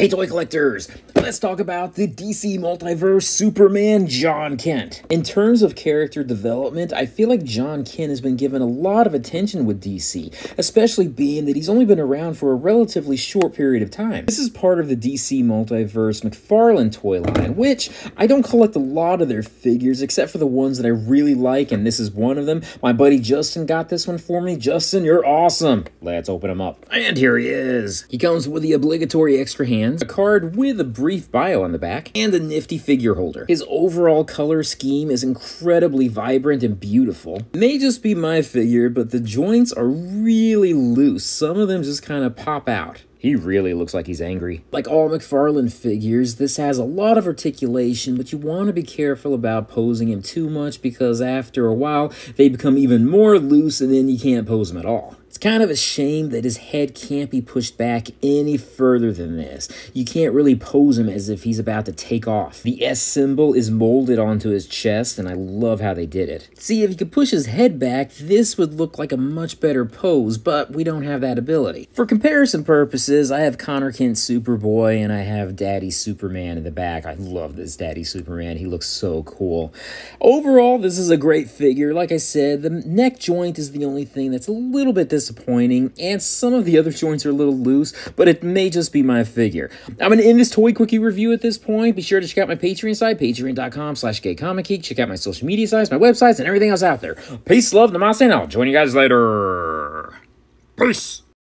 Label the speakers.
Speaker 1: Hey, toy collectors! Let's talk about the DC Multiverse Superman Jon Kent. In terms of character development, I feel like Jon Kent has been given a lot of attention with DC, especially being that he's only been around for a relatively short period of time. This is part of the DC Multiverse McFarlane toy line, which I don't collect a lot of their figures except for the ones that I really like, and this is one of them. My buddy Justin got this one for me. Justin, you're awesome! Let's open him up. And here he is! He comes with the obligatory extra hand a card with a brief bio on the back, and a nifty figure holder. His overall color scheme is incredibly vibrant and beautiful. May just be my figure, but the joints are really loose. Some of them just kind of pop out. He really looks like he's angry. Like all McFarlane figures, this has a lot of articulation, but you want to be careful about posing him too much because after a while, they become even more loose and then you can't pose him at all. It's kind of a shame that his head can't be pushed back any further than this. You can't really pose him as if he's about to take off. The S symbol is molded onto his chest, and I love how they did it. See, if you could push his head back, this would look like a much better pose, but we don't have that ability. For comparison purposes, I have Conner Kent Superboy, and I have Daddy Superman in the back. I love this Daddy Superman. He looks so cool. Overall, this is a great figure. Like I said, the neck joint is the only thing that's a little bit disappointing, and some of the other joints are a little loose, but it may just be my figure. I'm going to end this Toy Quickie review at this point. Be sure to check out my Patreon site, patreon.com slash gaycomicgeek. Check out my social media sites, my websites, and everything else out there. Peace, love, namaste, and I'll join you guys later. Peace!